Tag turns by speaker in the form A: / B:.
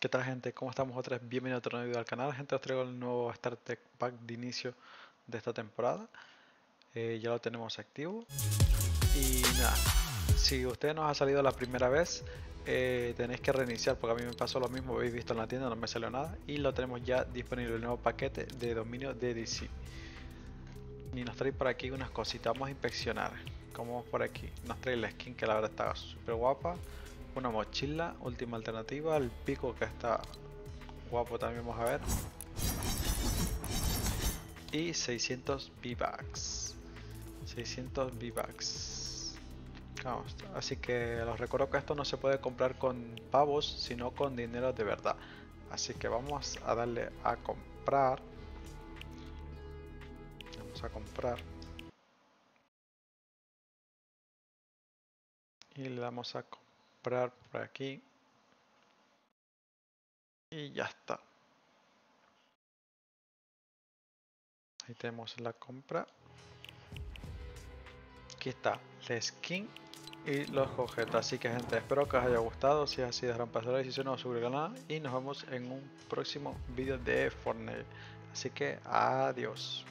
A: ¿Qué tal gente? ¿Cómo estamos otra vez? Bienvenido a otro nuevo video al canal. Gente, os traigo el nuevo Starter Pack de inicio de esta temporada. Eh, ya lo tenemos activo. Y nada, si usted nos ha salido la primera vez, eh, tenéis que reiniciar porque a mí me pasó lo mismo. Habéis visto en la tienda, no me salió nada. Y lo tenemos ya disponible, el nuevo paquete de dominio de DC. Y nos trae por aquí unas cositas. Vamos a inspeccionar. Como por aquí. Nos trae la skin que la verdad está súper guapa una mochila, última alternativa, el pico que está guapo también vamos a ver. Y 600 V-Bucks. 600 V-Bucks. así que los recuerdo que esto no se puede comprar con pavos, sino con dinero de verdad. Así que vamos a darle a comprar. Vamos a comprar. Y le damos a comprar comprar por aquí. Y ya está. Ahí tenemos la compra. Aquí está la skin y los objetos. Así que gente, espero que os haya gustado. Si es así, dejarán pasar y si no, subir el canal. Y nos vemos en un próximo vídeo de Fortnite. Así que adiós.